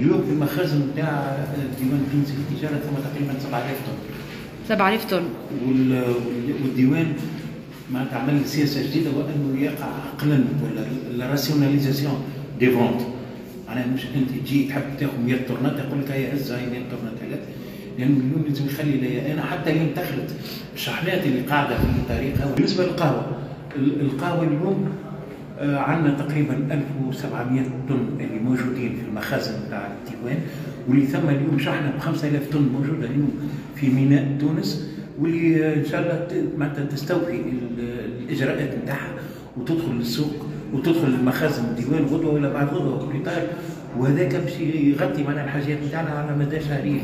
اليوم في المخازن بتاع الديوان التونسي للتجارة ثم تقريبا 7000 طن. 7000 طن. وال- وال- والديوان معناتها عمل سياسة جديدة وأنه يقع عقلنة و la rationalisation des ventes معناها مش أنت تجي تحب تاخذ 100 طرنات يقول لك هي هز هاي 100 طرنات هذا. لأنه اليوم لازم يخلي لي أنا حتى اليوم دخلت الشحنات اللي قاعدة في طريقها بالنسبة للقهوة ال- القهوة اليوم آه، عندنا تقريبا 1700 طن اللي المخازن بتاع الديوان واللي ثم اليوم شحنة ب 5000 طن موجودة اليوم في ميناء تونس واللي إن شاء الله معناتها تستوفي ال- الإجراءات نتاعها وتدخل للسوق وتدخل المخازن الديوان غدوة ولا بعد غدوة بليطار وهذاك باش يغطي معنا الحاجات نتاعنا على مدى شهرين